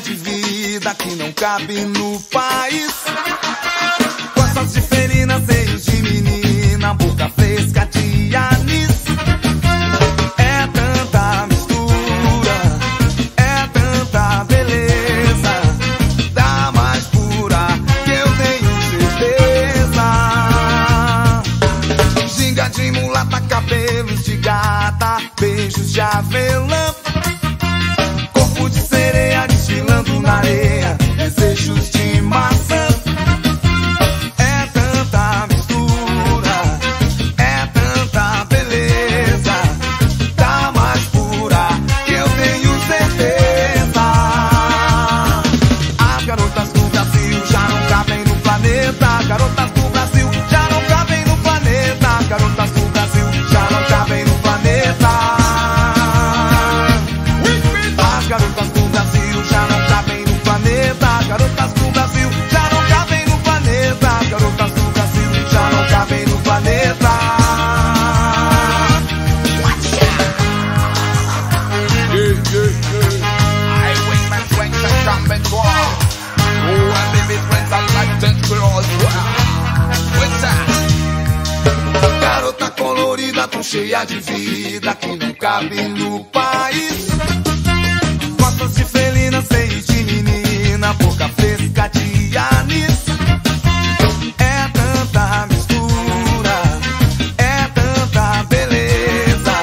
de vida que não cabe no país. Costas de felina, seios de menina, boca fresca de anis. É tanta mistura, é tanta beleza, da mais pura que eu tenho certeza. Ginga de mulata, cabelos de gata, beijos de avelã. Cheia de vida que não cabe no país. Costas de felina, seios de menina, boca fresca de anis. É tanta mistura, é tanta beleza,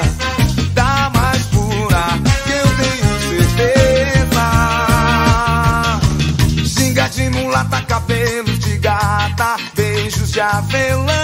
da mais pura que eu tenho certeza. Ginga de mulata, cabelos de gata, beijos de avelã.